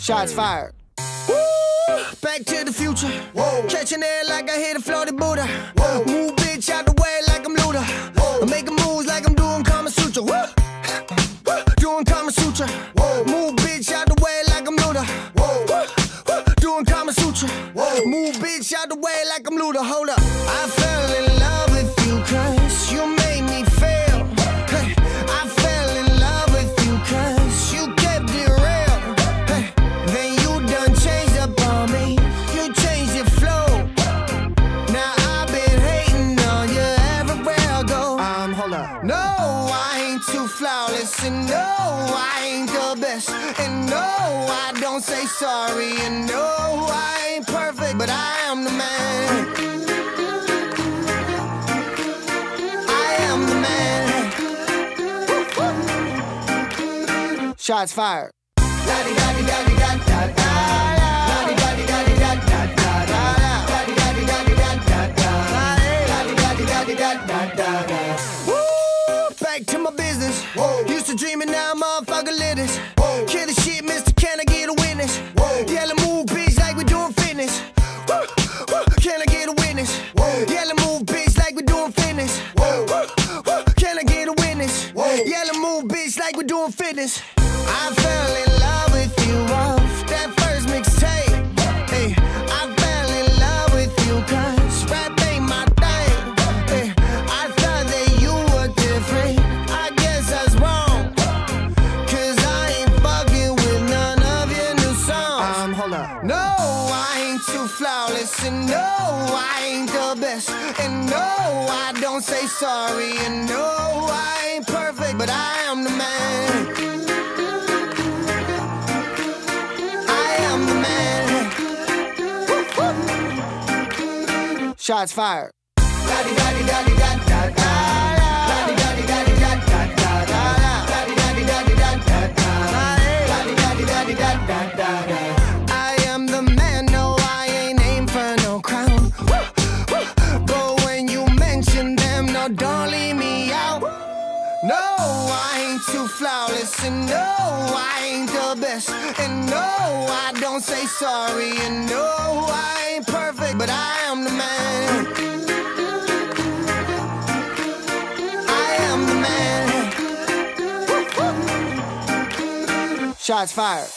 Shots fired. Back to the future. Whoa. Catching air like I hit a floated Buddha. Whoa. Move bitch out the way like I'm Luda. Whoa. Making moves like I'm doing Kama Sutra. Woo. doing Kama Sutra. Whoa. Move bitch out the way like I'm Luda. Whoa. doing Kama Sutra. Whoa. Move bitch out the way like I'm Luda. Hold up. I fell in love with you cause you and no, I don't say sorry, and no, I ain't perfect, but I am the man. I am the man. Shots fired. Back to my business. Whoa. Used to dream and now motherfucker lit fitness. I fell in love with you off that first mixtape. Hey, I fell in love with you cause rap ain't my thing. Hey, I thought that you were different. I guess I was wrong. Cause I ain't fucking with none of your new songs. Um, hold up. No, I ain't too flawless, and no, I ain't the best, and no, I don't say sorry, and no, I ain't perfect, but I am the man. Shots fired. I am the man, no, I ain't aim for no crown. But when you mention them, don't leave me out. No, I ain't too flawless, and no, I ain't the best, and no, don't say sorry, and no, I ain't perfect, but I am the man. I am the man. Shots fired.